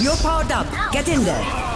You're powered up. Get in there.